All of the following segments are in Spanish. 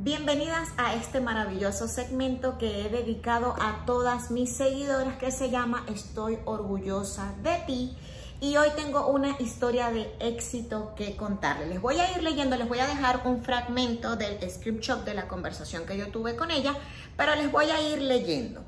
Bienvenidas a este maravilloso segmento que he dedicado a todas mis seguidoras que se llama Estoy orgullosa de ti. Y hoy tengo una historia de éxito que contarles. Les voy a ir leyendo, les voy a dejar un fragmento del screenshot de la conversación que yo tuve con ella, pero les voy a ir leyendo.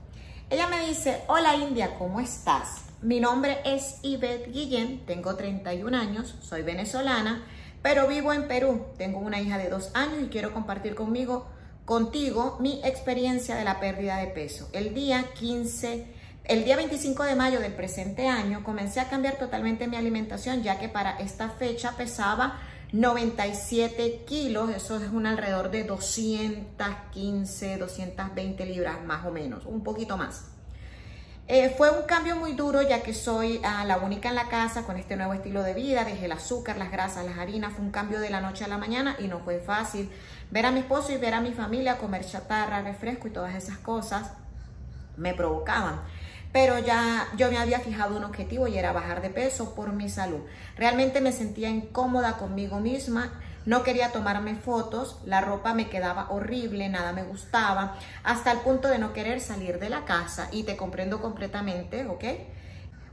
Ella me dice, hola India, ¿cómo estás? Mi nombre es Yvette Guillén, tengo 31 años, soy venezolana pero vivo en Perú. Tengo una hija de dos años y quiero compartir conmigo, contigo mi experiencia de la pérdida de peso. El día 15, el día 25 de mayo del presente año comencé a cambiar totalmente mi alimentación ya que para esta fecha pesaba 97 kilos, eso es un alrededor de 215, 220 libras más o menos, un poquito más. Eh, fue un cambio muy duro ya que soy ah, la única en la casa con este nuevo estilo de vida, dejé el azúcar, las grasas, las harinas, fue un cambio de la noche a la mañana y no fue fácil. Ver a mi esposo y ver a mi familia comer chatarra, refresco y todas esas cosas me provocaban. Pero ya yo me había fijado un objetivo y era bajar de peso por mi salud. Realmente me sentía incómoda conmigo misma no quería tomarme fotos, la ropa me quedaba horrible, nada me gustaba, hasta el punto de no querer salir de la casa y te comprendo completamente, ¿ok?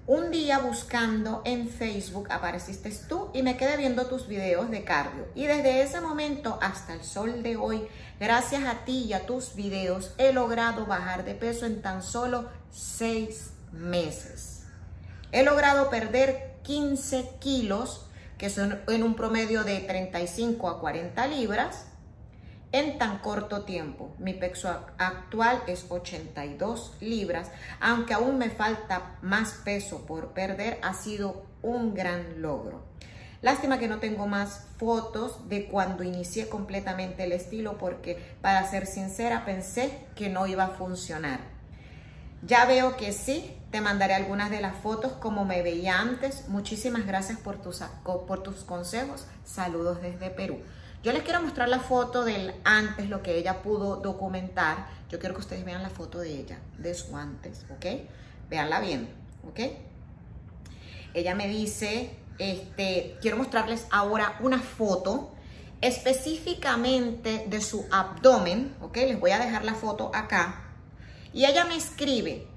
Un día buscando en Facebook apareciste tú y me quedé viendo tus videos de cardio. Y desde ese momento hasta el sol de hoy, gracias a ti y a tus videos, he logrado bajar de peso en tan solo seis meses. He logrado perder 15 kilos que son en un promedio de 35 a 40 libras, en tan corto tiempo. Mi peso actual es 82 libras, aunque aún me falta más peso por perder, ha sido un gran logro. Lástima que no tengo más fotos de cuando inicié completamente el estilo porque para ser sincera pensé que no iba a funcionar. Ya veo que sí, te mandaré algunas de las fotos como me veía antes. Muchísimas gracias por tus, por tus consejos. Saludos desde Perú. Yo les quiero mostrar la foto del antes, lo que ella pudo documentar. Yo quiero que ustedes vean la foto de ella, de su antes, ¿ok? Veanla bien, ¿ok? Ella me dice, este, quiero mostrarles ahora una foto específicamente de su abdomen, ¿ok? Les voy a dejar la foto acá. Y ella me escribe,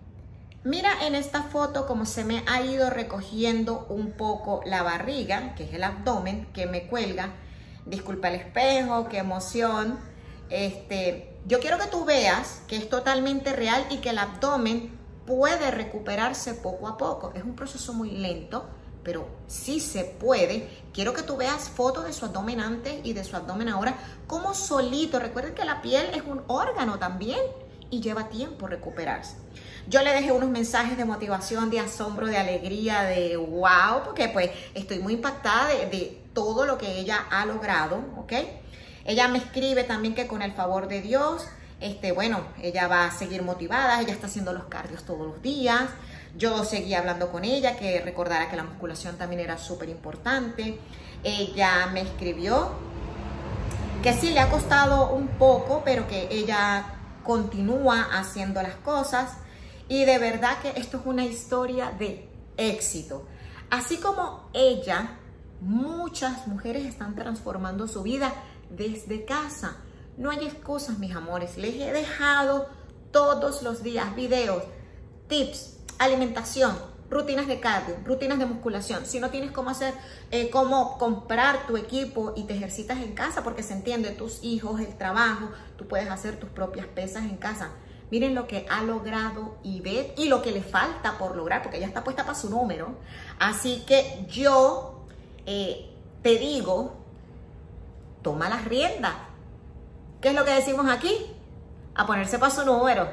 Mira en esta foto cómo se me ha ido recogiendo un poco la barriga, que es el abdomen, que me cuelga. Disculpa el espejo, qué emoción. Este, yo quiero que tú veas que es totalmente real y que el abdomen puede recuperarse poco a poco. Es un proceso muy lento, pero sí se puede. Quiero que tú veas fotos de su abdomen antes y de su abdomen ahora, como solito. Recuerden que la piel es un órgano también y lleva tiempo recuperarse. Yo le dejé unos mensajes de motivación, de asombro, de alegría, de wow, porque pues estoy muy impactada de, todo lo que ella ha logrado, ¿ok? Ella me escribe también que con el favor de Dios, este, bueno, ella va a seguir motivada, ella está haciendo los cardios todos los días. Yo seguí hablando con ella, que recordara que la musculación también era súper importante. Ella me escribió que sí le ha costado un poco, pero que ella continúa haciendo las cosas. Y de verdad que esto es una historia de éxito. Así como ella, muchas mujeres están transformando su vida desde casa. No hay excusas, mis amores. Les he dejado todos los días videos, tips, alimentación, rutinas de cardio, rutinas de musculación. Si no tienes cómo hacer, eh, cómo comprar tu equipo y te ejercitas en casa, porque se entiende, tus hijos, el trabajo, tú puedes hacer tus propias pesas en casa. Miren lo que ha logrado Ivette y lo que le falta por lograr, porque ella está puesta para su número. Así que yo eh, te digo, toma las riendas. ¿Qué es lo que decimos aquí? A ponerse para su número.